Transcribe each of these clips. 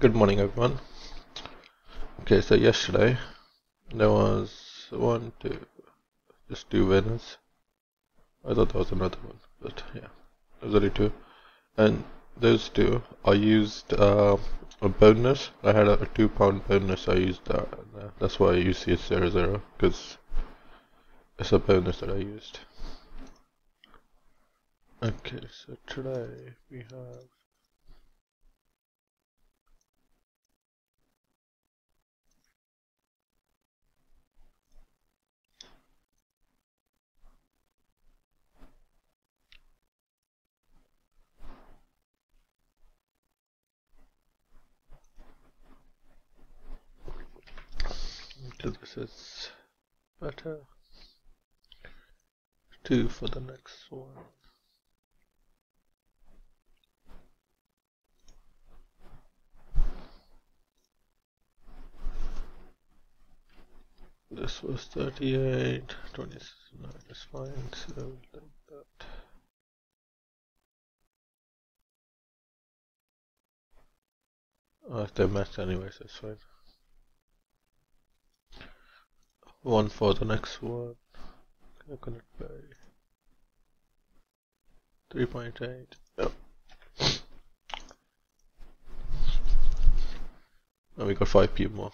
Good morning, everyone. Okay, so yesterday there was one, two, just two winners. I thought there was another one, but yeah, there's only two. And those two, I used uh, a bonus. I had a, a two pound bonus. I used that. Uh, that's why you see it's zero zero because it's a bonus that I used. Okay, so today we have So this is better. Two for the next one. This was 38, 29 is fine, so like that. Oh, they match anyway, so it's fine. One for the next one. Coconut Bay. 3.8. Yep. And we got 5p more.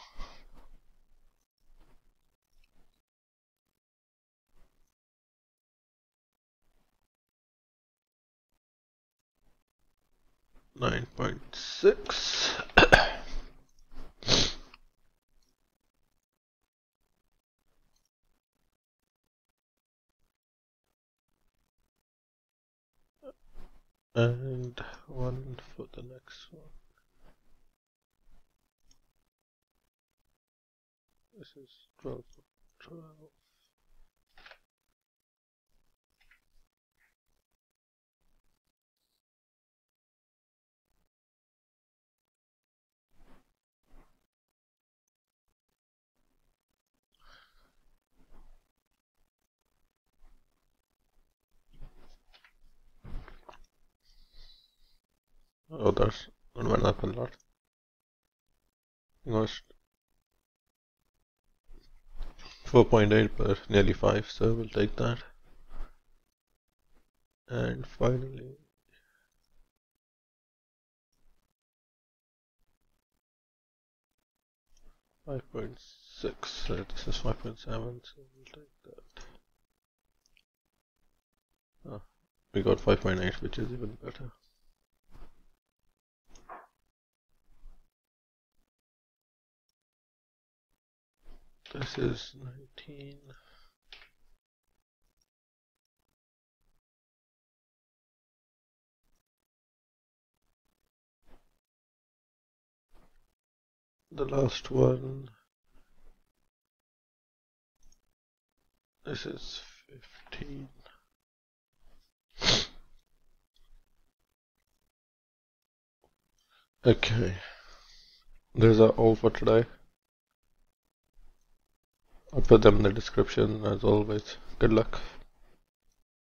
Nine point six. And one for the next one. This is 12, 12. Up a lot. Almost 4.8 per nearly 5, so we'll take that. And finally, Five point six. So this is five point seven. So we'll take that. Oh, we got five point eight, which is even better. This is 19. The last one. This is 15. Okay. Those are all for today. I'll put them in the description as always. Good luck.